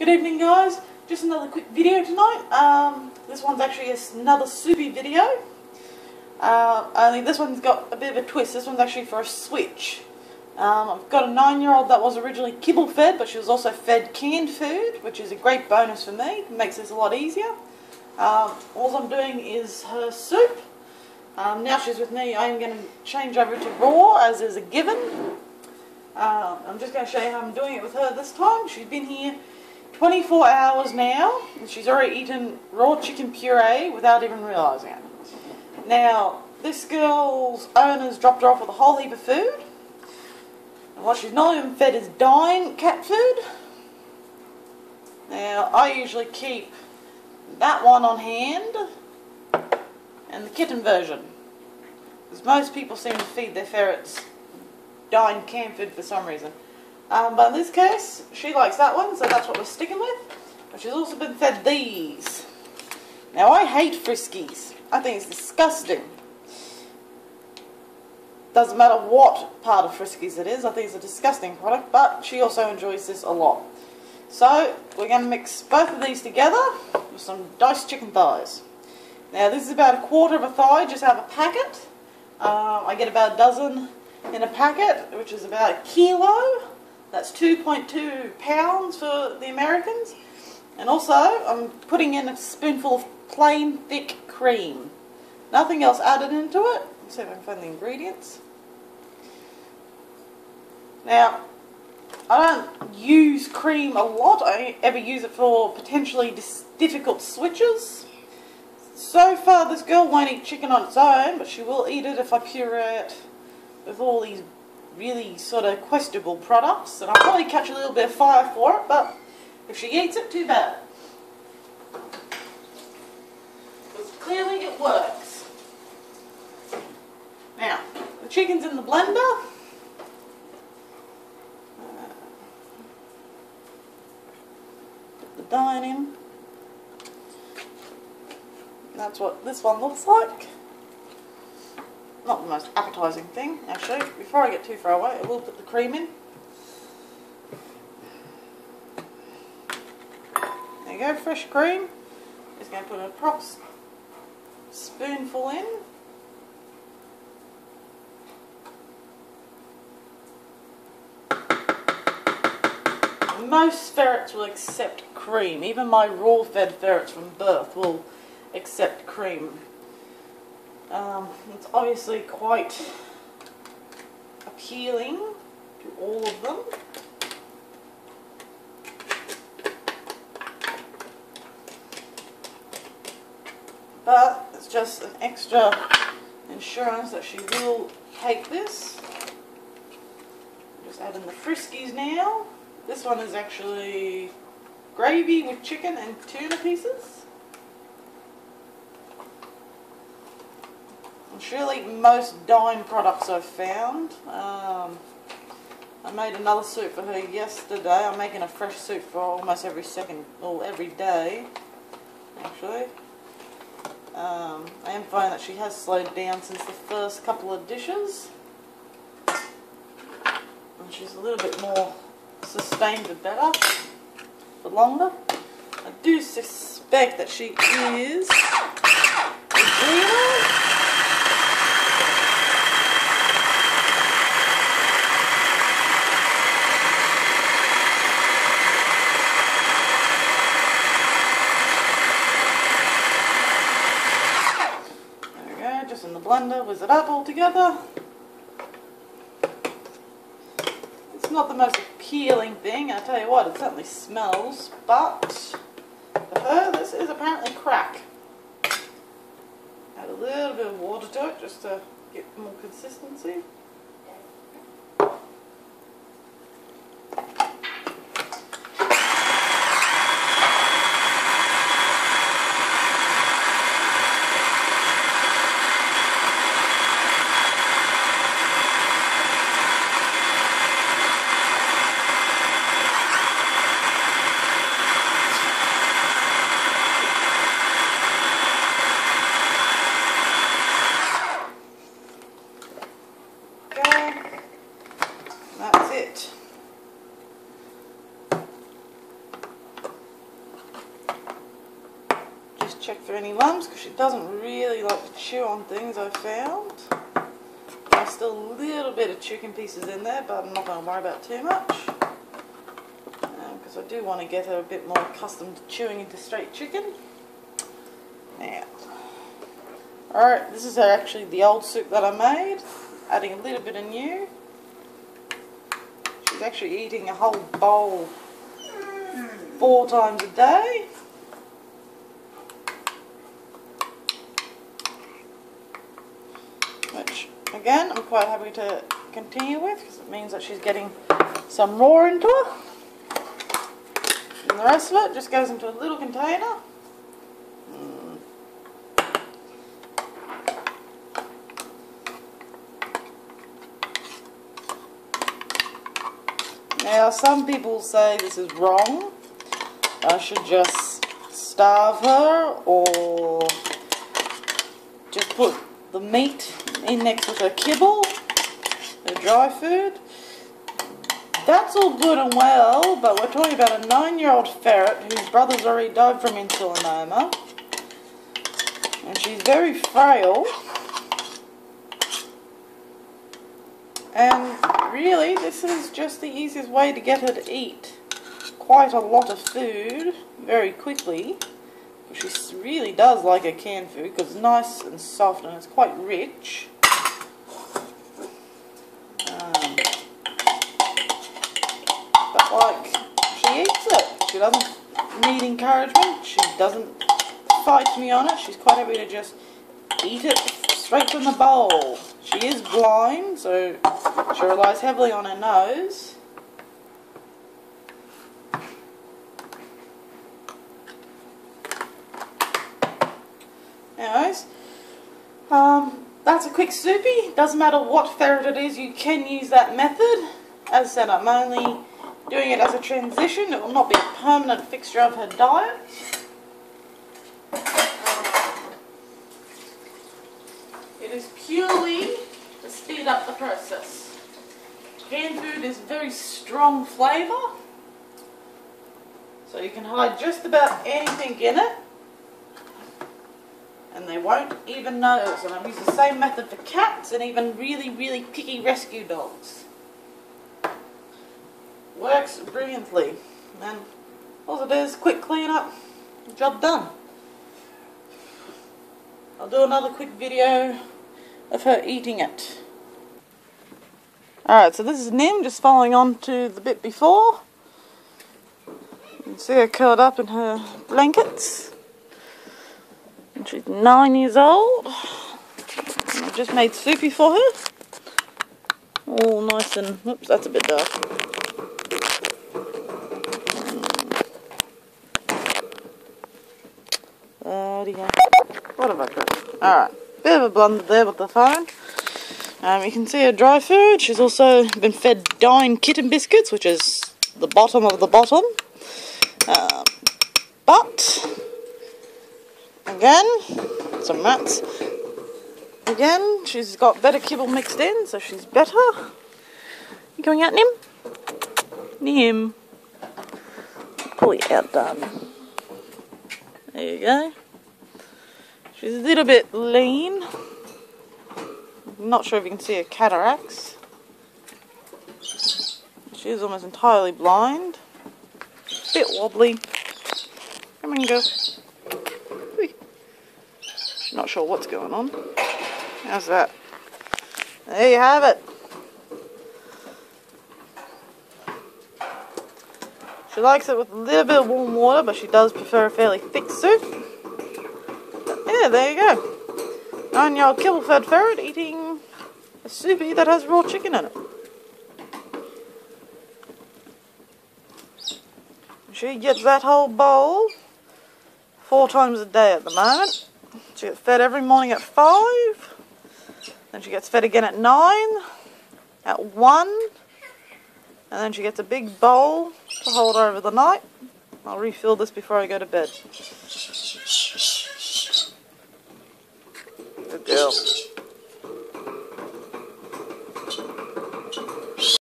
Good evening guys, just another quick video tonight. Um, this one's actually another soupy video. Uh, only this one's got a bit of a twist. This one's actually for a switch. Um, I've got a nine-year-old that was originally kibble fed, but she was also fed canned food, which is a great bonus for me. It makes this a lot easier. Um, all I'm doing is her soup. Um, now she's with me, I'm going to change over to raw, as is a given. Uh, I'm just going to show you how I'm doing it with her this time. She's been here 24 hours now, and she's already eaten raw chicken puree without even realising it. Now, this girl's owners dropped her off with a whole heap of food. And what she's not even fed is Dine cat food. Now, I usually keep that one on hand and the kitten version. Because most people seem to feed their ferrets Dine canned food for some reason. Um, but in this case, she likes that one, so that's what we're sticking with. But she's also been fed these. Now, I hate Friskies. I think it's disgusting. Doesn't matter what part of Friskies it is, I think it's a disgusting product, but she also enjoys this a lot. So, we're going to mix both of these together with some diced chicken thighs. Now, this is about a quarter of a thigh, just out of a packet. Uh, I get about a dozen in a packet, which is about a kilo. That's 2.2 pounds for the Americans. And also, I'm putting in a spoonful of plain thick cream. Nothing else added into it. Let's see if I can find the ingredients. Now, I don't use cream a lot. I ever use it for potentially difficult switches. So far, this girl won't eat chicken on its own, but she will eat it if I puree it with all these really sort of questionable products. And I'll probably catch a little bit of fire for it, but if she eats it, too bad. Because clearly it works. Now, the chicken's in the blender. Put the dye in. That's what this one looks like not the most appetising thing, actually. Before I get too far away, I will put the cream in. There you go, fresh cream. Just going to put a prox spoonful in. Most ferrets will accept cream. Even my raw fed ferrets from birth will accept cream. Um, it's obviously quite appealing to all of them. But it's just an extra insurance that she will take this. Just adding the Friskies now. This one is actually gravy with chicken and tuna pieces. Surely most Dine products I've found. Um, I made another soup for her yesterday. I'm making a fresh soup for almost every second, or every day, actually. Um, I am finding that she has slowed down since the first couple of dishes. And she's a little bit more sustained and better, for longer. I do suspect that she is a blender, whiz it up all together. It's not the most appealing thing, I tell you what, it certainly smells, but for her this is apparently crack. Add a little bit of water to it just to get more consistency. Check for any lumps because she doesn't really like to chew on things I found. There's still a little bit of chicken pieces in there but I'm not going to worry about too much because um, I do want to get her a bit more accustomed to chewing into straight chicken. Now, alright this is actually the old soup that I made, adding a little bit of new. She's actually eating a whole bowl four times a day. Which, again, I'm quite happy to continue with because it means that she's getting some raw into her. And the rest of it just goes into a little container. Hmm. Now, some people say this is wrong. I should just starve her or just put the meat in next with her kibble, her dry food. That's all good and well, but we're talking about a nine-year-old ferret whose brother's already died from insulinoma. And she's very frail. And really, this is just the easiest way to get her to eat quite a lot of food very quickly. She really does like her canned food because it's nice and soft and it's quite rich. Um, but like, she eats it. She doesn't need encouragement. She doesn't fight me on it. She's quite happy to just eat it straight from the bowl. She is blind, so she relies heavily on her nose. Um, that's a quick soupy. Doesn't matter what ferret it is, you can use that method. As said, I'm only doing it as a transition. It will not be a permanent fixture of her diet. It is purely to speed up the process. Canned food is very strong flavour. So you can hide just about anything in it and they won't even notice. And I've used the same method for cats and even really, really picky rescue dogs. Works brilliantly. And all it is, quick clean up, job done. I'll do another quick video of her eating it. Alright, so this is Nim just following on to the bit before. You can see her curled up in her blankets. And she's nine years old. I've just made soupy for her. All nice and, oops, that's a bit dark. What have I got? Alright, bit of a blunder there with the phone. Um, you can see her dry food. She's also been fed Dine kitten biscuits, which is the bottom of the bottom. Um, but Again, some rats. Again, she's got better kibble mixed in, so she's better. You going out, Nim? Nim. Pull you out, darling. There you go. She's a little bit lean. Not sure if you can see her cataracts. She is almost entirely blind. Bit wobbly. Come on, go. Not sure what's going on. How's that? There you have it. She likes it with a little bit of warm water, but she does prefer a fairly thick soup. But yeah, there you go. Nine-year-old kibble-fed ferret eating a soupy that has raw chicken in it. She gets that whole bowl four times a day at the moment. She gets fed every morning at 5. Then she gets fed again at 9. At 1. And then she gets a big bowl to hold over the night. I'll refill this before I go to bed. Good girl.